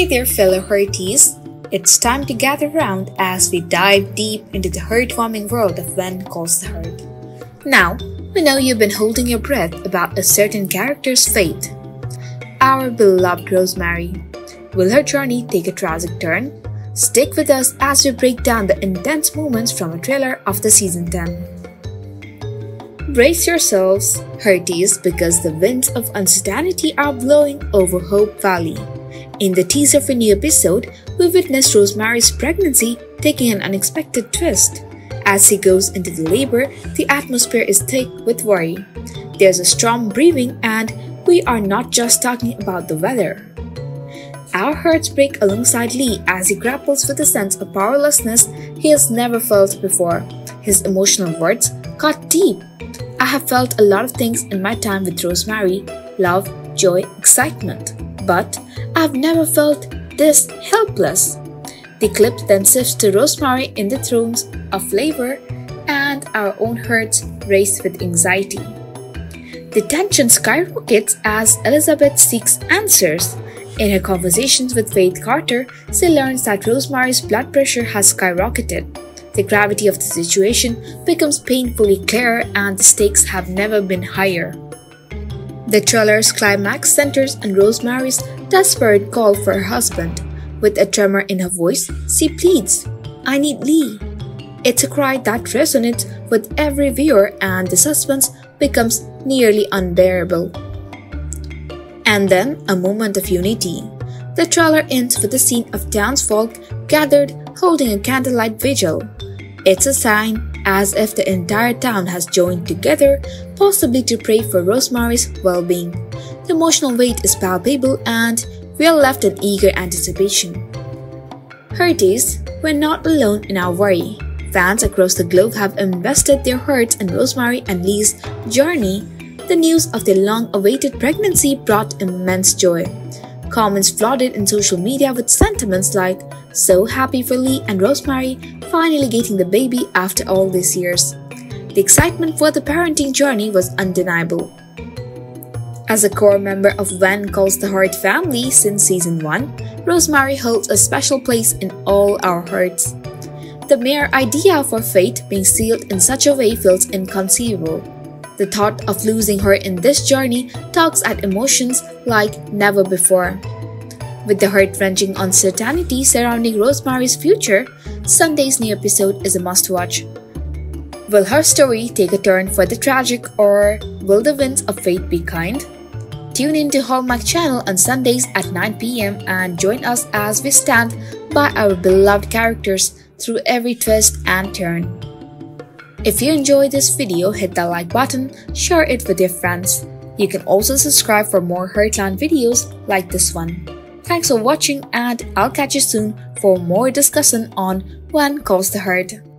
Hey there, fellow Hearties! It's time to gather round as we dive deep into the heartwarming world of When Calls the Heart. Now, we know you've been holding your breath about a certain character's fate. Our beloved Rosemary. Will her journey take a tragic turn? Stick with us as we break down the intense moments from a trailer of the season 10. Brace yourselves, Hearties, because the winds of uncertainty are blowing over Hope Valley. In the teaser a new episode, we witness Rosemary's pregnancy taking an unexpected twist. As he goes into the labor, the atmosphere is thick with worry. There's a storm brewing, and we are not just talking about the weather. Our hearts break alongside Lee as he grapples with a sense of powerlessness he has never felt before. His emotional words cut deep I have felt a lot of things in my time with Rosemary love, joy, excitement. But I've never felt this helpless. The clip then shifts to Rosemary in the thrones of labor, and our own hearts race with anxiety. The tension skyrockets as Elizabeth seeks answers. In her conversations with Faith Carter, she learns that Rosemary's blood pressure has skyrocketed the gravity of the situation becomes painfully clear and the stakes have never been higher. The trailer's climax centers on Rosemary's desperate call for her husband. With a tremor in her voice, she pleads, I need Lee. It's a cry that resonates with every viewer and the suspense becomes nearly unbearable. And then a moment of unity. The trailer ends with a scene of townsfolk gathered holding a candlelight vigil. It's a sign as if the entire town has joined together, possibly to pray for Rosemary's well being. The emotional weight is palpable and we are left in eager anticipation. Hearties, we're not alone in our worry. Fans across the globe have invested their hearts in Rosemary and Lee's journey. The news of their long awaited pregnancy brought immense joy. Comments flooded in social media with sentiments like, So happy for Lee and Rosemary finally getting the baby after all these years. The excitement for the parenting journey was undeniable. As a core member of When Calls the Heart family since season 1, Rosemary holds a special place in all our hearts. The mere idea for fate being sealed in such a way feels inconceivable. The thought of losing her in this journey tugs at emotions like never before. With the heart wrenching uncertainty surrounding Rosemary's future, Sunday's new episode is a must watch. Will her story take a turn for the tragic or will the winds of fate be kind? Tune in to Hallmark Channel on Sundays at 9 pm and join us as we stand by our beloved characters through every twist and turn. If you enjoyed this video, hit the like button, share it with your friends. You can also subscribe for more Heartland videos like this one. Thanks for watching and I'll catch you soon for more discussion on When Calls the Heart.